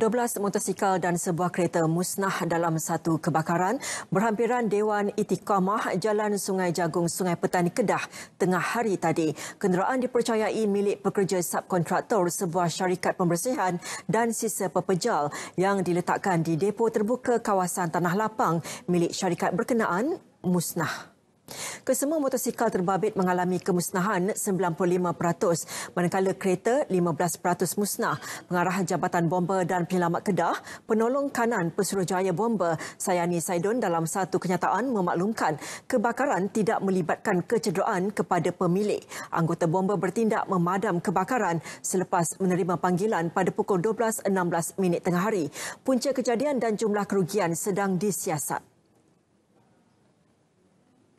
12 motosikal dan sebuah kereta musnah dalam satu kebakaran berhampiran Dewan Itiqamah Jalan Sungai Jagung Sungai Petani Kedah tengah hari tadi. Kenderaan dipercayai milik pekerja subkontraktor sebuah syarikat pembersihan dan sisa pepejal yang diletakkan di depo terbuka kawasan Tanah Lapang milik syarikat berkenaan musnah. Kesemua motosikal terbabit mengalami kemusnahan 95%, manakala kereta 15% musnah. Pengarah Jabatan Bomba dan Penyelamat Kedah, penolong kanan Pesuruhjaya Bomba Sayani Saidon dalam satu kenyataan memaklumkan kebakaran tidak melibatkan kecederaan kepada pemilik. Anggota bomba bertindak memadam kebakaran selepas menerima panggilan pada pukul 12.16 minit tengah hari. Punca kejadian dan jumlah kerugian sedang disiasat.